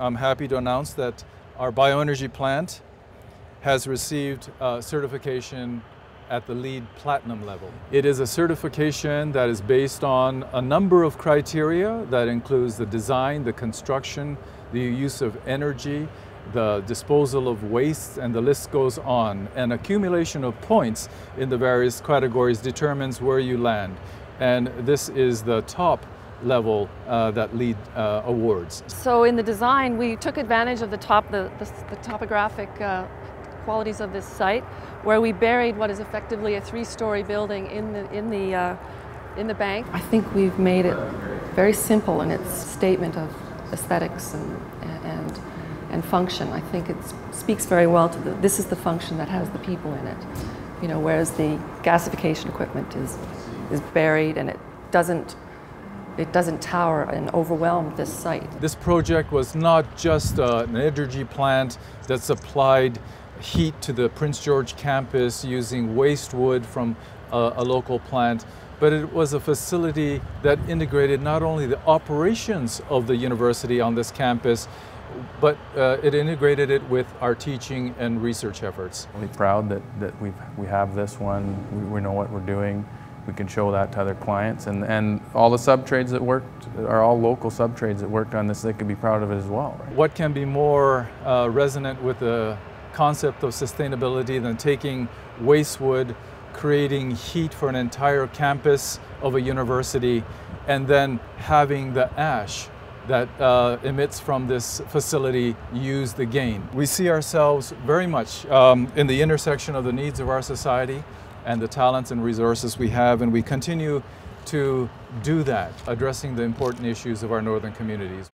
I'm happy to announce that our bioenergy plant has received uh, certification at the LEED Platinum level. It is a certification that is based on a number of criteria that includes the design, the construction, the use of energy, the disposal of waste, and the list goes on. An accumulation of points in the various categories determines where you land. And this is the top level uh, that LEED uh, awards. So in the design, we took advantage of the, top, the, the, the topographic uh, qualities of this site, where we buried what is effectively a three-story building in the, in, the, uh, in the bank. I think we've made it very simple in its statement of aesthetics and, and, and function. I think it speaks very well to the, this is the function that has the people in it. You know, whereas the gasification equipment is, is buried and it doesn't it doesn't tower and overwhelm this site. This project was not just uh, an energy plant that supplied heat to the Prince George campus using waste wood from a, a local plant, but it was a facility that integrated not only the operations of the university on this campus, but uh, it integrated it with our teaching and research efforts. Really proud that, that we we have this one, we, we know what we're doing we can show that to other clients. And, and all the sub-trades that worked are all local sub-trades that worked on this, they could be proud of it as well. Right? What can be more uh, resonant with the concept of sustainability than taking waste wood, creating heat for an entire campus of a university, and then having the ash that uh, emits from this facility used again. We see ourselves very much um, in the intersection of the needs of our society and the talents and resources we have, and we continue to do that, addressing the important issues of our northern communities.